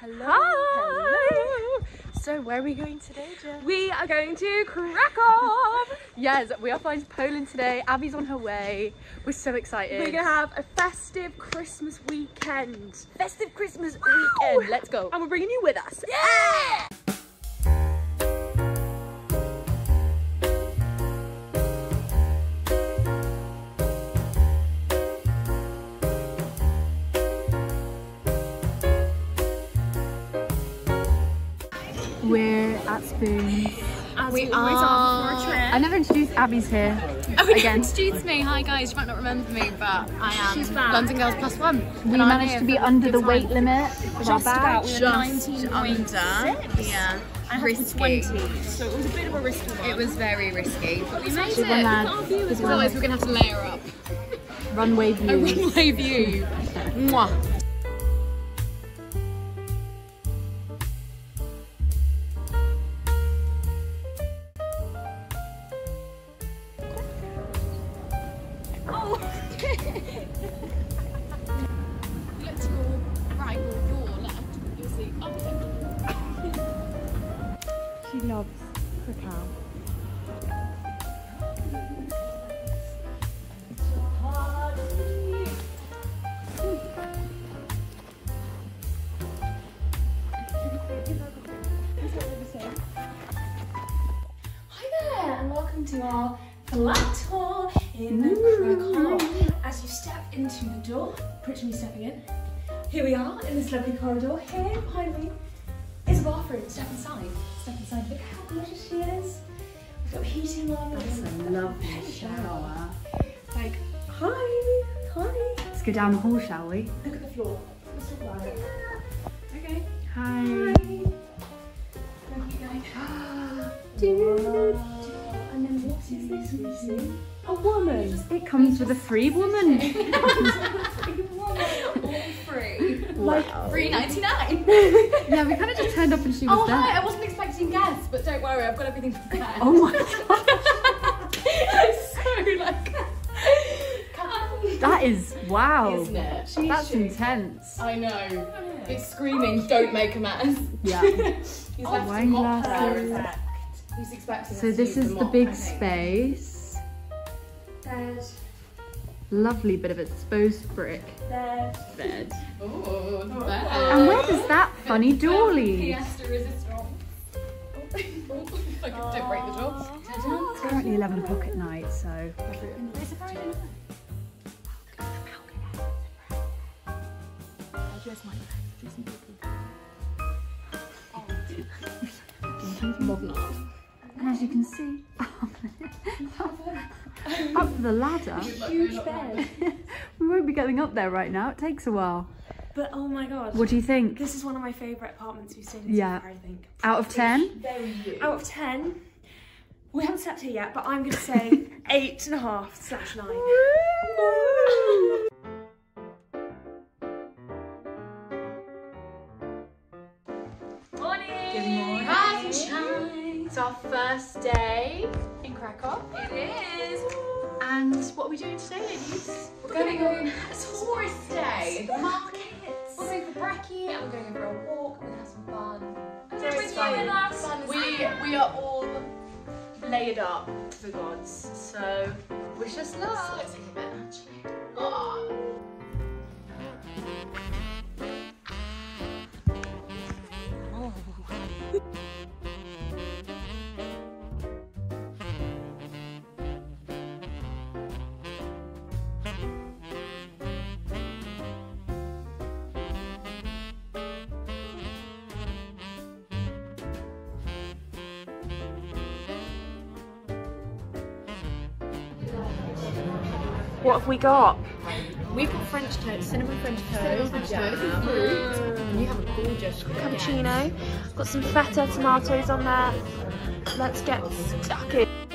Hello. Hi. So where are we going today, Jen? We are going to Krakow. Yes, we are flying to Poland today. Abbie's on her way. We're so excited. We're gonna have a festive Christmas weekend. festive Christmas weekend. Let's go. And we're bringing you with us. Yeah! Spoons. As we, always are before a trip. I never introduced Abbie's here. Oh, Again. excuse me. Hi guys, you might not remember me, but I am She's back. London Girls Plus One. We And managed to be under the good weight limit of our Just bag. about. Just 19.6. under. Yeah. And Risky. 20, so it was a bit of a risky one. It was very risky, but we made Good one, it. lads. Good As one. always, we're gonna have to layer up. Runway A view. runway view. Mwah. To our flat tour in Krakow. As you step into the door, picture me stepping in. Here we are in this lovely corridor. Here behind me is a bathroom. Step inside. Step inside. Look how gorgeous she is. We've got heating on. That's a lovely shower. Like, hi, hi. Let's go down the hall, shall we? Look at the floor. Let's talk about it. Okay. Hi. Hi. Thank this we? A woman. It comes with a free woman. all free. Like, Free ninety nine. yeah, we kind of just turned up and she oh, was Oh there. hi, I wasn't expecting guests, but don't worry, I've got everything prepared. Oh my god, so like that is wow. isn't it? That's intense. I know. It's screaming, don't make a mess. Yeah. He's left wine some mop glasses. There. He's expecting So this is the mop, big space. There's, Lovely bit of exposed brick there's. bed. Ooh, the bed. And where does that funny door lead? Fiesta resistance. Like, don't break the door. It's currently 11 o'clock at night, so. It's a Friday night. Modern art. And as you can see, up the ladder, Huge bed. we won't be getting up there right now. It takes a while. But oh my god. What do you think? This is one of my favourite apartments we've stayed in Yeah. so far, I think. Out of 10? Out of 10, we haven't slept here yet, but I'm going to say 8.5 slash 9. Rise and shine. It's our first day in Krakow. It is. And what are we doing today, ladies? We're going on a tourist day. The markets. We're going for brekkie and we're going for a walk. We're going to have some fun. And Bring it's you fun. us. Fun We, we are all layered up for gods, so wish us luck. Have we got? We've got French toast, cinnamon French toast, French jam, toast. and you have a gorgeous Cappuccino. Got some feta tomatoes on there. Let's get stuck in.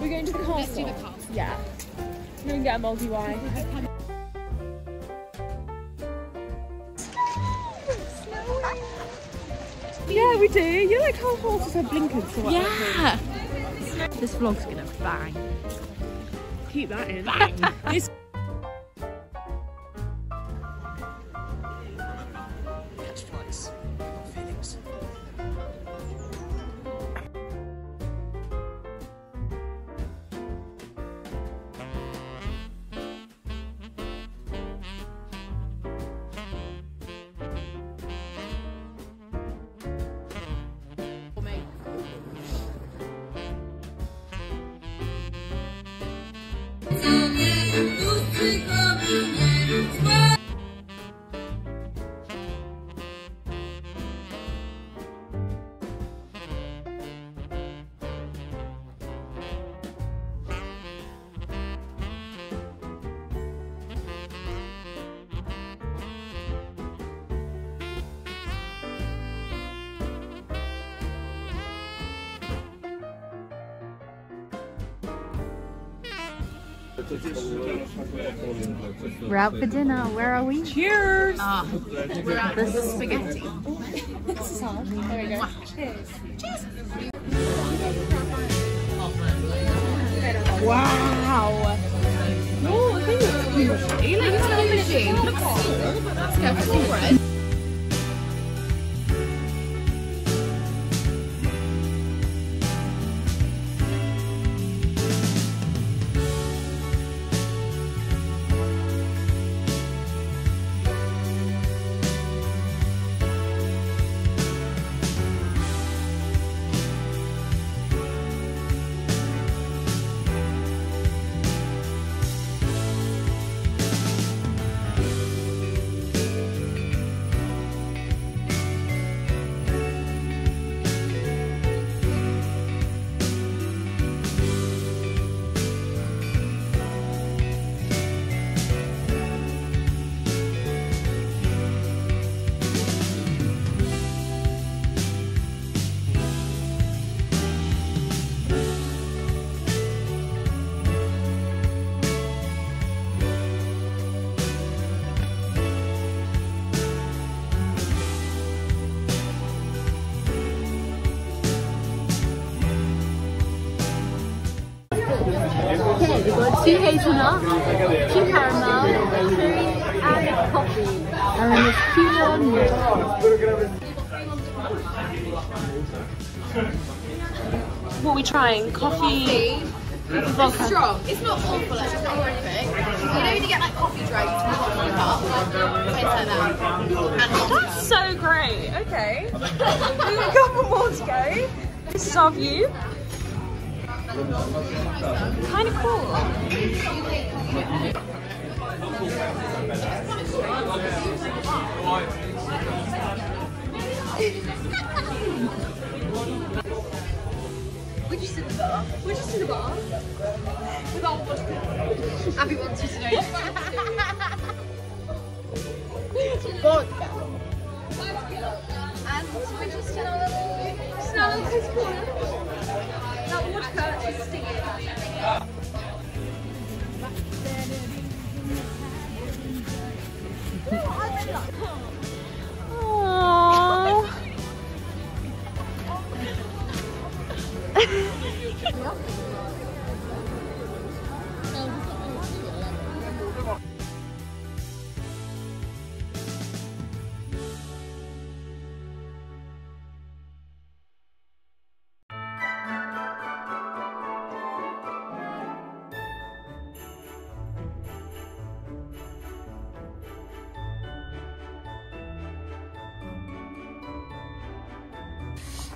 We're going to the castle. Yeah. We're going to get a moldy wine. Yeah, we do. You like how horses have blinkers or whatever. Yeah. This vlog's gonna bang. Keep that in. Bang. this Catch flies, becoming We're out for dinner. Where are we? cheers. Ah, we're at the spaghetti. There we go. Cheers. Wow. Oh, I think it's cute. Like it's not a machine. Let's go for some Okay, we've got two hazelnut, two caramel, three and coffee. And then there's two more. What are we trying? Coffee. Vodka. Strong. It's not awful like strong or anything. You know when you get like coffee drinks bottom of cup? Tastes like that. That's so great. Okay. We've got a couple more to go. This is our view. Kind of cool. We just in the bar. We're just in the bar. With our vodka. Abbie wants you to know. vodka. And we're just in our little, just in our little corner. That vodka is stinging. Aww.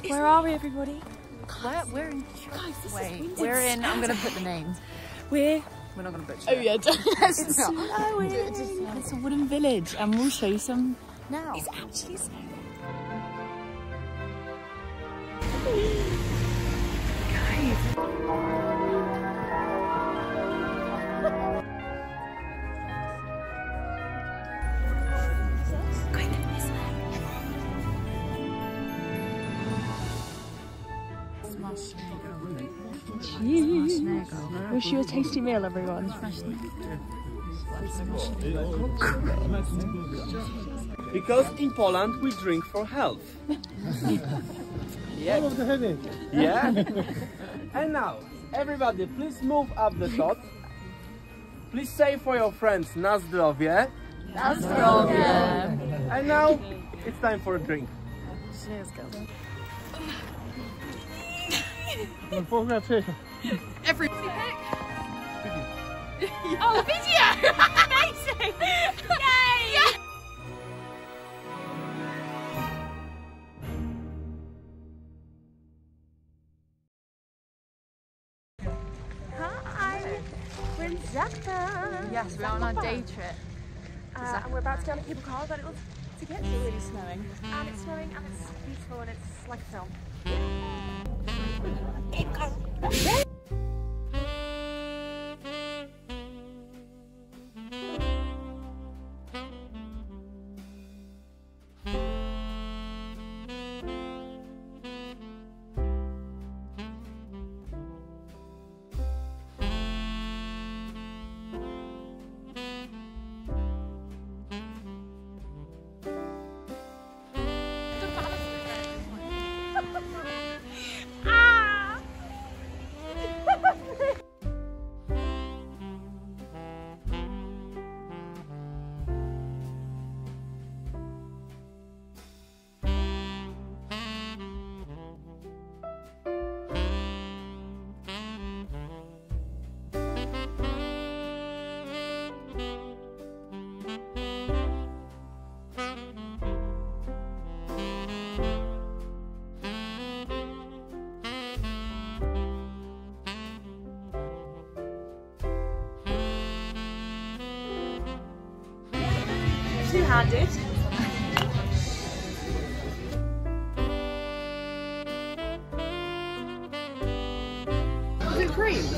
Where are we, everybody? We're, we're in. Guys, this Wait, is we're in. I'm gonna put the names. We're We're not gonna butcher. oh yeah, It's it's not. snowing. It's a wooden village, and we'll show you some now. It's actually snowing. Cheese. Wish you a tasty meal, everyone. because in Poland we drink for health. yeah. Yeah. and now, everybody, please move up the top. Please say for your friends, na zdrowie. And now, it's time for a drink. Cheers, girls. Every Oh, video! Amazing! Yay! Hi, we're in Zakka. Yes, we're on our day trip. Uh, and we're about to get on a cable car, but it was to get to. It's really snowing. And it's snowing, and it's beautiful, and it's like a film. 転換。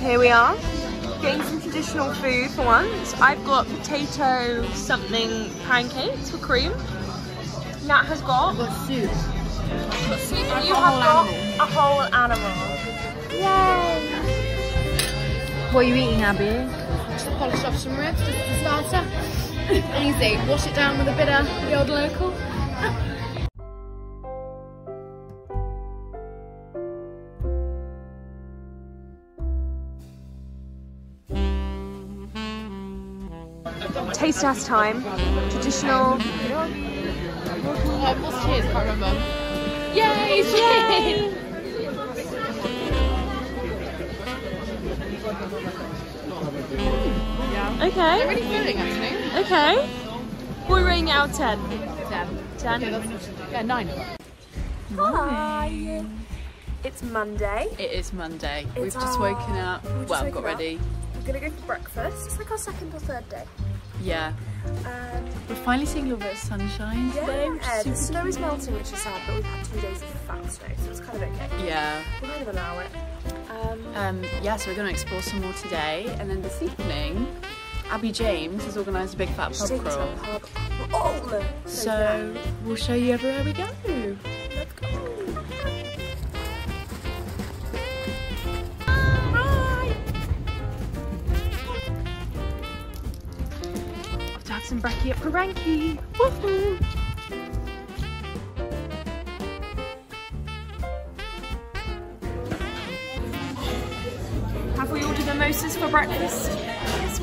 Here we are, getting some traditional food for once. I've got potato something pancakes for cream. Nat has got. I've got soup. And you have got a whole animal. Yay! What are you eating, Abbie? just polish off some ribs just a starter. Easy. Wash it down with a bit of the old local. Taste test time. Traditional. Um, what's cheers? Can't remember. Yay! Cheers! Okay. Really filling actually. Okay. What are we rating out of 10? Ten. 10. Okay, yeah nine. Hi. It's Monday. It is Monday. It's We've just our- woken up. we've just well, got up. ready. We're gonna go for breakfast. It's like our second or third day. Yeah. Um, We're finally seeing a little bit of sunshine today. yeah, the super snow is melting, which is sad, but we've had two days of fat snow, so it's kind of okay. Yeah. We'll kind of allow it. Um, Um, yeah, so we're going to explore some more today. And then this evening, Abbie James has organised a big fat pub crawl. pub. Oh, So we'll show you everywhere we go. let's go. To have some brekkie at Paranki. Woohoo! Have we ordered mimosas for breakfast?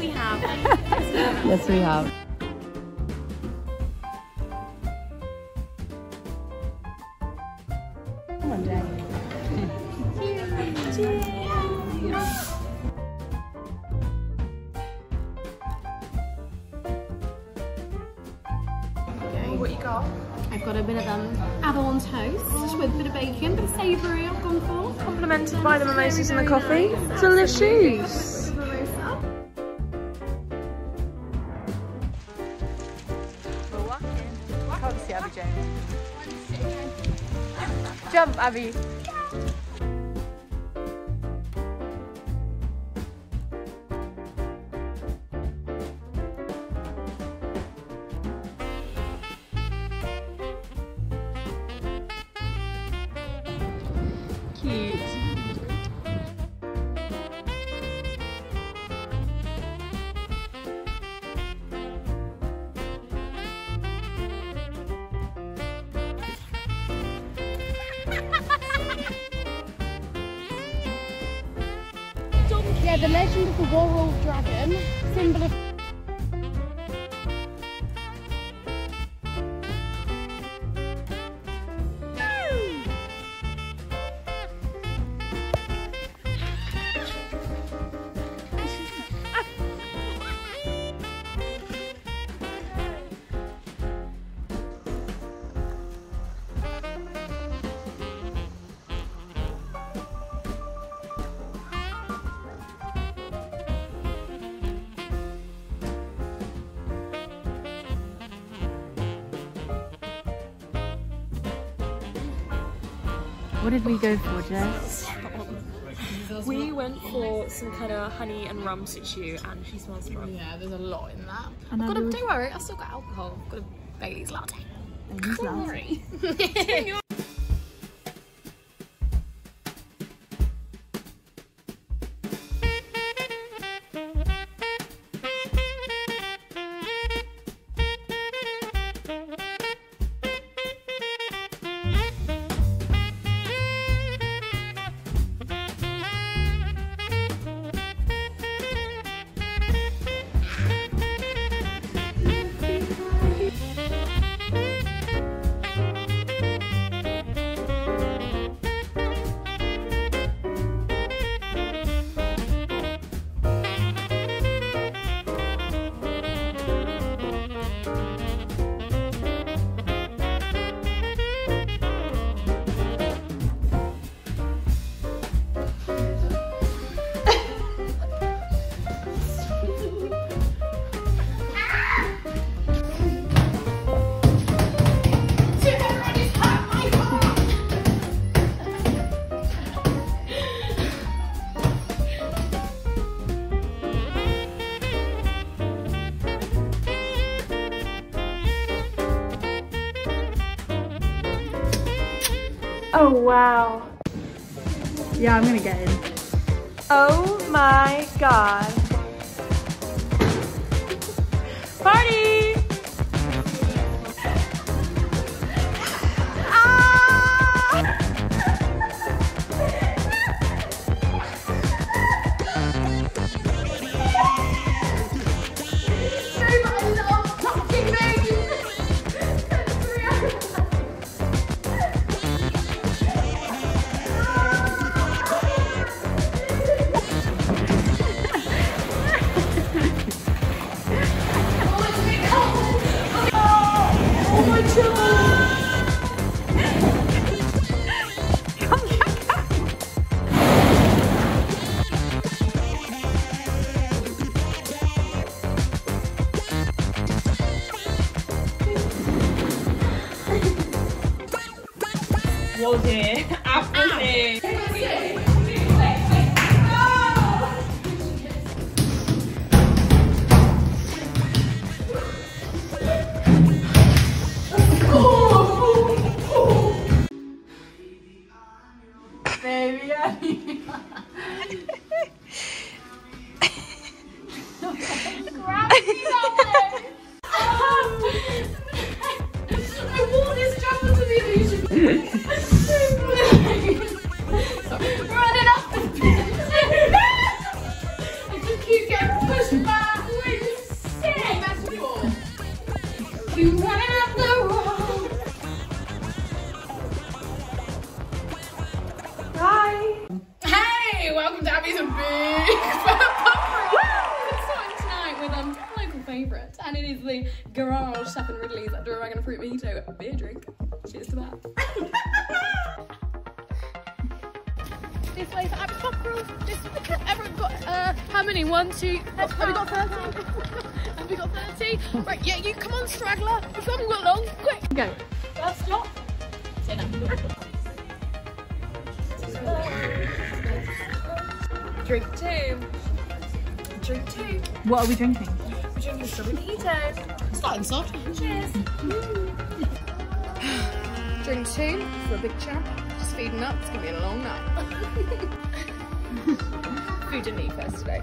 Yes, we have. Yes, we have. What you got? I've got a bit of um, abalone toast with a bit of bacon, bit of savoury I've gone for. Complimented by the mimosas and the coffee. Delicious. Abby Jane. Jump, Abby. What did we go for, Jess? We went for some kind of honey and rum situ and she smells rum. Yeah, there's a lot in that. And I've got I a, was- don't worry, I've still got alcohol. I've got a Bailey's latte. Bailey's Don't latte. wow. Yeah, I'm gonna get in. Oh my god. I flipped it. Baby, I Hey, welcome to Abbie's a big It's starting tonight with um local favourite, and it is the Garage Seven Ridley's Under Dragon Fruit Mojito beer drink. Cheers to that. this way for Abbie's pub crawl. This everyone got uh how many? One, two. Have we got thirty? have we got thirty? Right, yeah, you come on, straggler. If you haven't got long, quick, go. First stop. Sit down. Drink two. Drink two. What are we drinking? We're drinking strawberry mojito. Starting soft. Cheers. Drink two for a big chap. Just feeding up. It's gonna be a long night. Food didn't eat first today.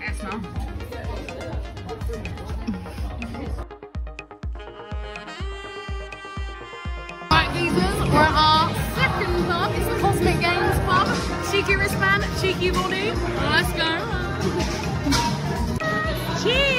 Yes, ma'am. Cheeky wristband, cheeky body. Let's go. Cheers!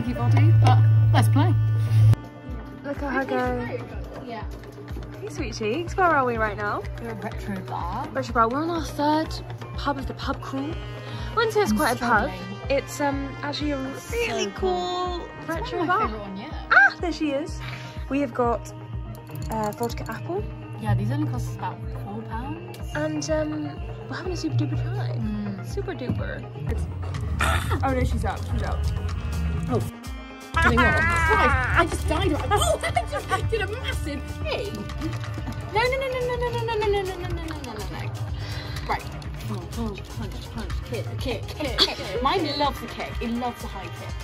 Cheeky body, but let's play. Look at her go. Yeah. Hey, sweet cheeks. Where are we right now? We're a retro bar. Retro Bar. We're on our third pub of the pub crawl. I wouldn't say it's quite a pub. It's um actually a really cool retro my bar. one. Ah, there she is. We have got uh, vodka apple, Yeah, these only cost about four pounds. and um, we're having a super duper time. Super duper. It's... oh no, she's out. She's out. Christ, I just died. Right. Oh, I just did a massive pee. No, no, no, no, no, no, no, no, no, no, no, no, no, no, no, no. Right. On, punch, punch, punch, kick, kick, kick, kick. Mine loves a kick. It loves a high kick.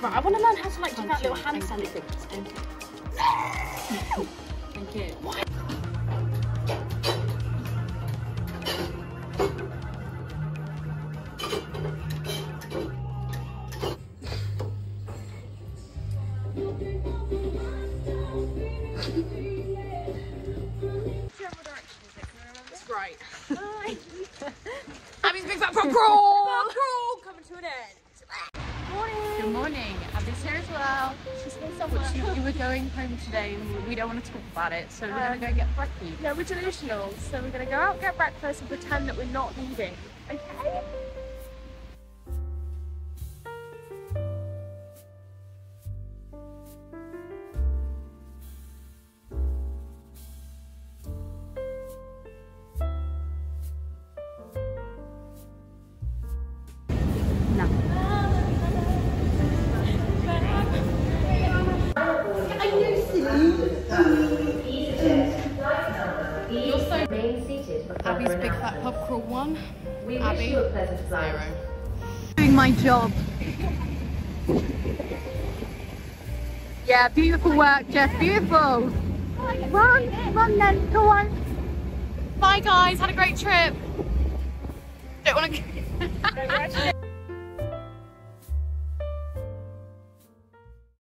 Right, I want to learn how to like do that little handstand thing. Thank you. Right. It, so we're going to um, go get breakfast. No, we're delusional, so we're gonna go out, get breakfast, and pretend that we're not leaving. Okay? Job. Yeah, beautiful work, Jeff. Beautiful. Run, run then. Go on. Bye guys. Had a great trip. Don't want to.